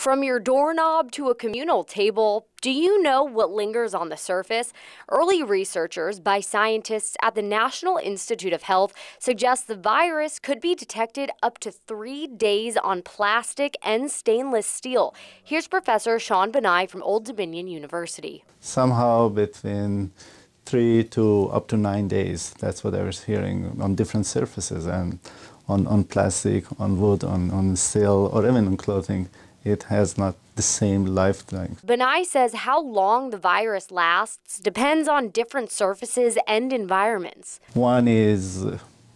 From your doorknob to a communal table, do you know what lingers on the surface? Early researchers by scientists at the National Institute of Health suggest the virus could be detected up to three days on plastic and stainless steel. Here's Professor Sean Banai from Old Dominion University. Somehow between three to up to nine days, that's what I was hearing on different surfaces and on, on plastic, on wood, on, on steel, or even on clothing it has not the same lifetime. Banai says how long the virus lasts depends on different surfaces and environments. One is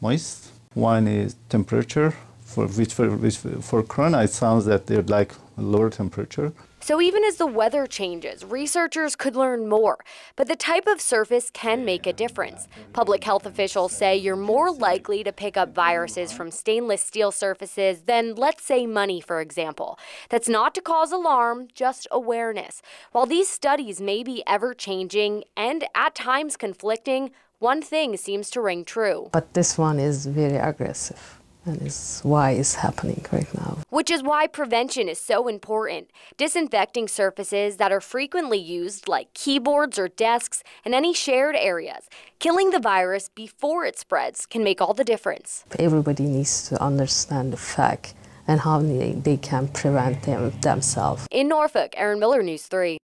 moist, one is temperature, for which for, which for corona it sounds that they're like lower temperature. So even as the weather changes, researchers could learn more. But the type of surface can make a difference. Public health officials say you're more likely to pick up viruses from stainless steel surfaces than, let's say, money, for example. That's not to cause alarm, just awareness. While these studies may be ever changing and at times conflicting, one thing seems to ring true. But this one is very aggressive and is why it's happening right now. Which is why prevention is so important. Disinfecting surfaces that are frequently used, like keyboards or desks, and any shared areas. Killing the virus before it spreads can make all the difference. Everybody needs to understand the fact and how they, they can prevent them themselves. In Norfolk, Erin Miller, News 3.